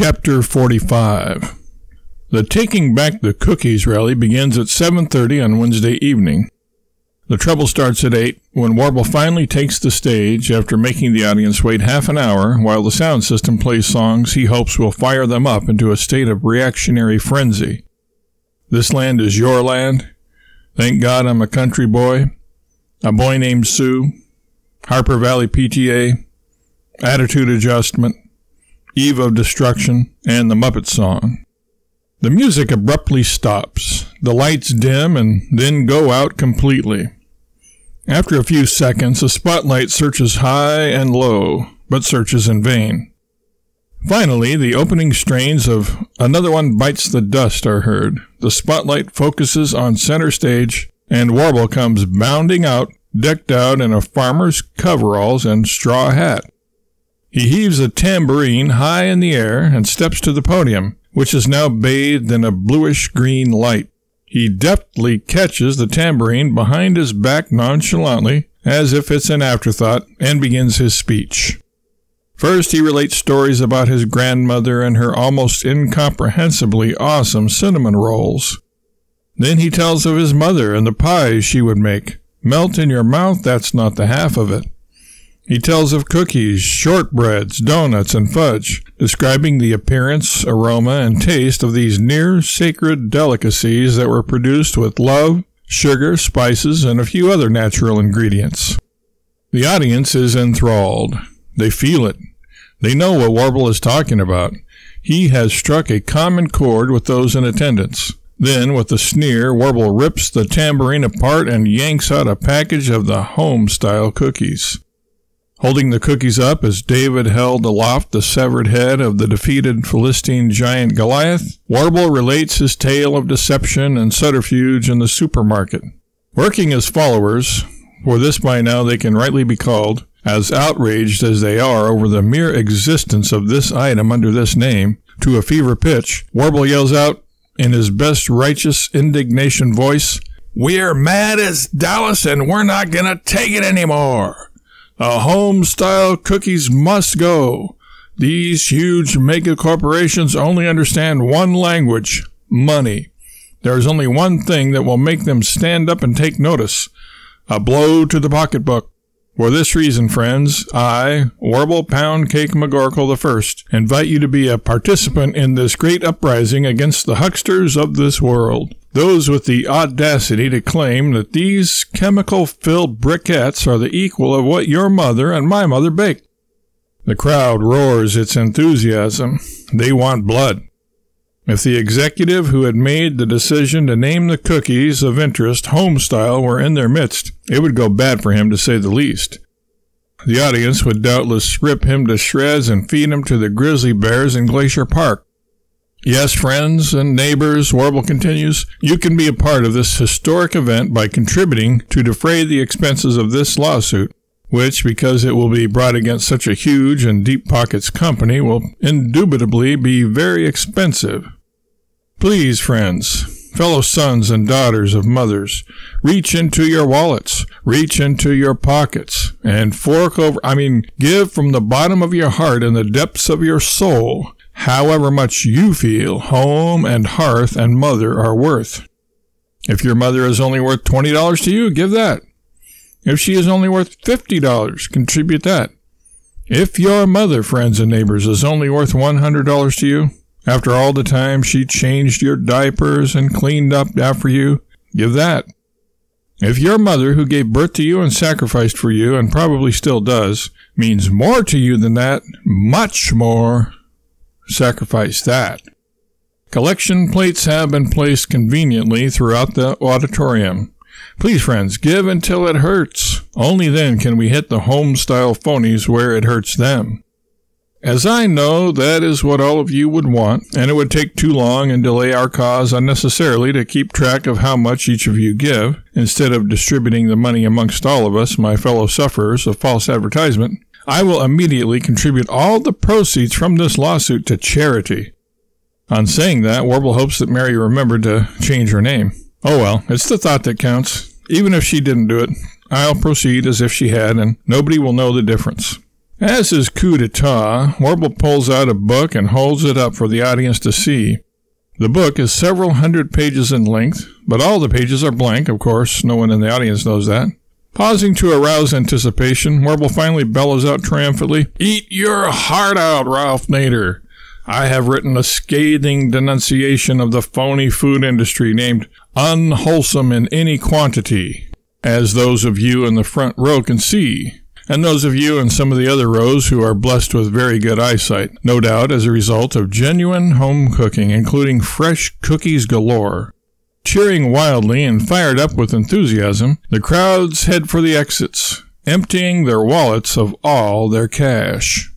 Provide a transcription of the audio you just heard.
Chapter 45 The Taking Back the Cookies rally begins at 7.30 on Wednesday evening. The trouble starts at 8 when Warble finally takes the stage after making the audience wait half an hour while the sound system plays songs he hopes will fire them up into a state of reactionary frenzy. This land is your land. Thank God I'm a country boy. A boy named Sue. Harper Valley PTA. Attitude Adjustment. Eve of Destruction, and the Muppet Song. The music abruptly stops. The lights dim and then go out completely. After a few seconds, the spotlight searches high and low, but searches in vain. Finally, the opening strains of Another One Bites the Dust are heard. The spotlight focuses on center stage, and Warble comes bounding out, decked out in a farmer's coveralls and straw hat. He heaves a tambourine high in the air and steps to the podium, which is now bathed in a bluish green light. He deftly catches the tambourine behind his back nonchalantly, as if it's an afterthought, and begins his speech. First, he relates stories about his grandmother and her almost incomprehensibly awesome cinnamon rolls. Then he tells of his mother and the pies she would make. Melt in your mouth, that's not the half of it. He tells of cookies, shortbreads, donuts, and fudge, describing the appearance, aroma, and taste of these near sacred delicacies that were produced with love, sugar, spices, and a few other natural ingredients. The audience is enthralled. They feel it. They know what Warble is talking about. He has struck a common chord with those in attendance. Then, with a sneer, Warble rips the tambourine apart and yanks out a package of the home style cookies. Holding the cookies up as David held aloft the severed head of the defeated Philistine giant Goliath, Warble relates his tale of deception and subterfuge in the supermarket. Working as followers, for this by now they can rightly be called, as outraged as they are over the mere existence of this item under this name, to a fever pitch, Warble yells out, in his best righteous indignation voice, We're mad as Dallas and we're not gonna take it anymore. The home style cookies must go. These huge mega corporations only understand one language money. There is only one thing that will make them stand up and take notice a blow to the pocketbook. For this reason, friends, I, Warble Pound Cake McGorkle I, invite you to be a participant in this great uprising against the hucksters of this world. Those with the audacity to claim that these chemical filled briquettes are the equal of what your mother and my mother baked. The crowd roars its enthusiasm. They want blood. If the executive who had made the decision to name the cookies of interest homestyle were in their midst, it would go bad for him to say the least. The audience would doubtless rip him to shreds and feed him to the grizzly bears in Glacier Park. Yes, friends and neighbors, Warble continues, you can be a part of this historic event by contributing to defray the expenses of this lawsuit, which, because it will be brought against such a huge and deep pockets company, will indubitably be very expensive. Please, friends, fellow sons and daughters of mothers, reach into your wallets, reach into your pockets, and fork over, I mean, give from the bottom of your heart and the depths of your soul however much you feel home and hearth and mother are worth. If your mother is only worth $20 to you, give that. If she is only worth $50, contribute that. If your mother, friends and neighbors, is only worth $100 to you, after all the time she changed your diapers and cleaned up after you, give that. If your mother, who gave birth to you and sacrificed for you, and probably still does, means more to you than that, much more, sacrifice that. Collection plates have been placed conveniently throughout the auditorium. Please, friends, give until it hurts. Only then can we hit the home style phonies where it hurts them. As I know that is what all of you would want, and it would take too long and delay our cause unnecessarily to keep track of how much each of you give, instead of distributing the money amongst all of us, my fellow sufferers of false advertisement, I will immediately contribute all the proceeds from this lawsuit to charity. On saying that, Warble hopes that Mary remembered to change her name. Oh well, it's the thought that counts. Even if she didn't do it, I'll proceed as if she had, and nobody will know the difference. As his coup d'etat, Warble pulls out a book and holds it up for the audience to see. The book is several hundred pages in length, but all the pages are blank, of course. No one in the audience knows that. Pausing to arouse anticipation, Warble finally bellows out triumphantly, Eat your heart out, Ralph Nader! I have written a scathing denunciation of the phony food industry named unwholesome in any quantity, as those of you in the front row can see and those of you in some of the other rows who are blessed with very good eyesight, no doubt as a result of genuine home cooking, including fresh cookies galore. Cheering wildly and fired up with enthusiasm, the crowds head for the exits, emptying their wallets of all their cash.